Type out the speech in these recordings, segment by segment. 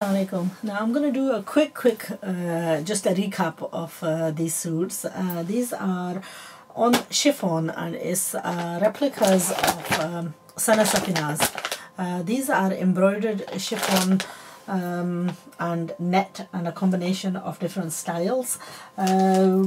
Alaikum. Now I'm going to do a quick, quick, uh, just a recap of uh, these suits. Uh, these are on chiffon and it's uh, replicas of um, Sana Safinaz. Uh, these are embroidered chiffon um, and net and a combination of different styles. Uh,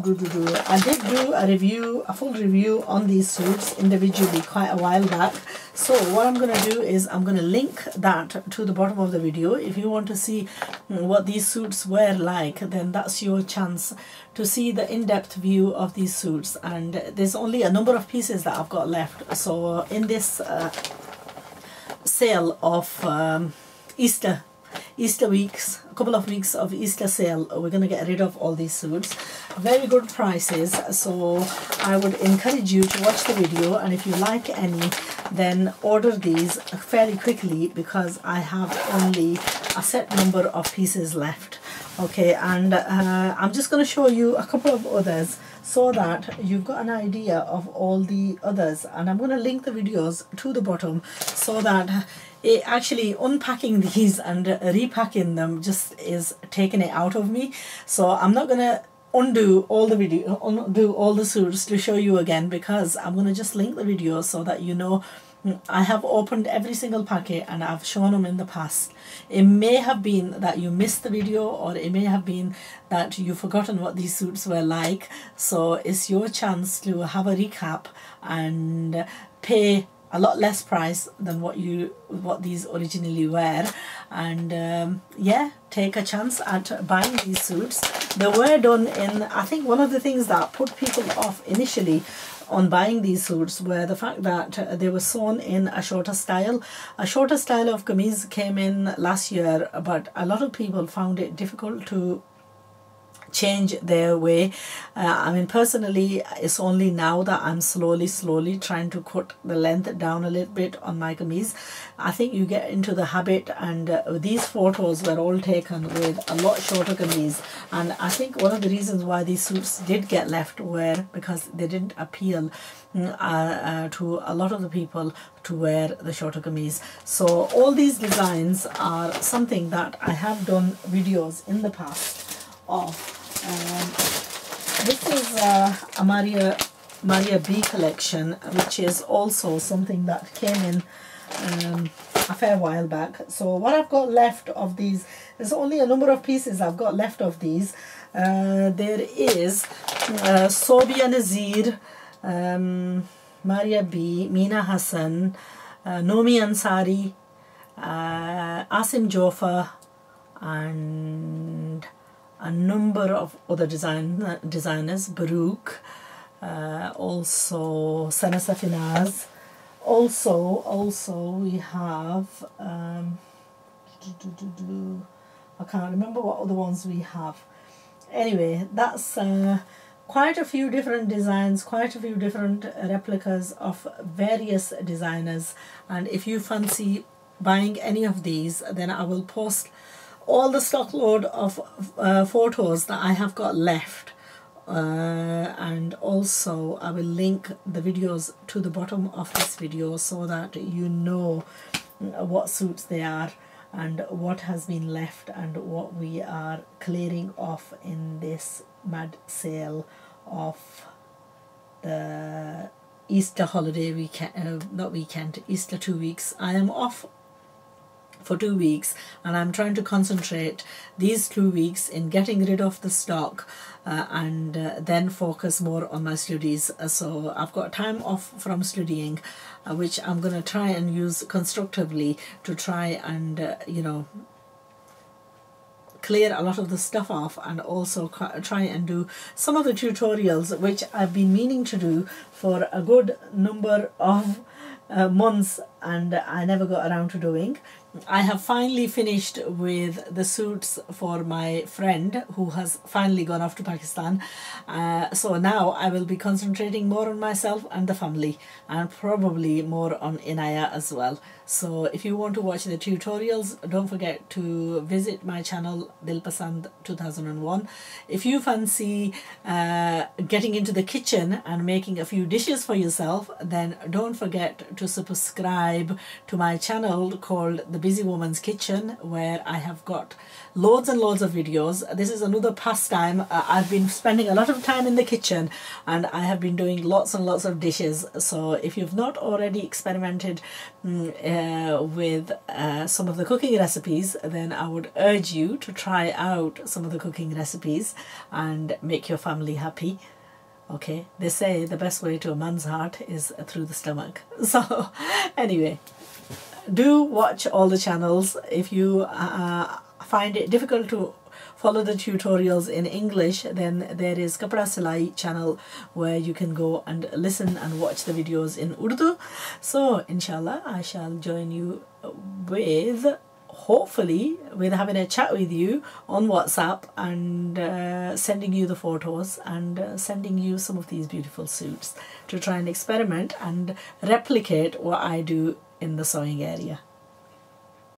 I did do a review, a full review on these suits individually quite a while back. So what I'm going to do is I'm going to link that to the bottom of the video. If you want to see what these suits were like, then that's your chance to see the in-depth view of these suits. And there's only a number of pieces that I've got left. So in this uh, sale of um, Easter Easter weeks, a couple of weeks of Easter sale, we're going to get rid of all these suits. Very good prices, so I would encourage you to watch the video and if you like any, then order these fairly quickly because I have only a set number of pieces left. Okay, and uh, I'm just going to show you a couple of others so that you've got an idea of all the others. And I'm going to link the videos to the bottom so that it actually unpacking these and repacking them just is taking it out of me. So I'm not gonna undo all the video undo all the suits to show you again because I'm gonna just link the videos so that you know I have opened every single packet and I've shown them in the past. It may have been that you missed the video or it may have been that you've forgotten what these suits were like. So it's your chance to have a recap and pay a lot less price than what you what these originally were and um, yeah take a chance at buying these suits they were done in I think one of the things that put people off initially on buying these suits were the fact that uh, they were sewn in a shorter style. A shorter style of kameez came in last year, but a lot of people found it difficult to change their way. Uh, I mean, personally, it's only now that I'm slowly, slowly trying to cut the length down a little bit on my kameez. I think you get into the habit, and uh, these photos were all taken with a lot shorter kameez. And I think one of the reasons why these suits did get left were because they didn't appeal mm, uh, uh, to a lot of the people to wear the shorter kameez. So all these designs are something that I have done videos in the past of um, this is uh, a Maria Maria B collection, which is also something that came in um, a fair while back. So what I've got left of these, there's only a number of pieces I've got left of these. Uh, there is uh, Sobia Nazir, um, Maria B, Mina Hassan, uh, Nomi Ansari, uh, Asim Jofa, and a number of other design designers, Baroque, uh, also Sana Safinaz. Also, also we have, um, I can't remember what other ones we have. Anyway, that's uh, quite a few different designs, quite a few different replicas of various designers. And if you fancy buying any of these, then I will post all the stock load of uh, photos that I have got left uh, and also I will link the videos to the bottom of this video so that you know what suits they are and what has been left and what we are clearing off in this mad sale of the Easter holiday weekend, uh, not weekend, Easter two weeks. I am off for two weeks and I'm trying to concentrate these two weeks in getting rid of the stock uh, and uh, then focus more on my studies uh, so I've got time off from studying uh, which I'm going to try and use constructively to try and uh, you know clear a lot of the stuff off and also try and do some of the tutorials which I've been meaning to do for a good number of months and I never got around to doing. I have finally finished with the suits for my friend who has finally gone off to Pakistan. Uh, so now I will be concentrating more on myself and the family and probably more on Inaya as well. so if you want to watch the tutorials don't forget to visit my channel Dilpasand 2001 if you fancy uh, getting into the kitchen and making a few dishes for yourself then don't forget to subscribe to my channel called The Busy Woman's Kitchen where I have got loads and loads of videos. This is another pastime. Uh, I've been spending a lot of time in the kitchen and I have been doing lots and lots of dishes. So if you've not already experimented mm, uh, with uh, some of the cooking recipes then I would urge you to try out some of the cooking recipes and make your family happy. Okay? They say the best way to a man's heart is through the stomach. So anyway do watch all the channels if you uh, find it difficult to follow the tutorials in English then there is Kapda Silai channel where you can go and listen and watch the videos in Urdu. So inshallah I shall join you with hopefully with having a chat with you on WhatsApp and uh, sending you the photos and uh, sending you some of these beautiful suits to try and experiment and replicate what I do in the sewing area.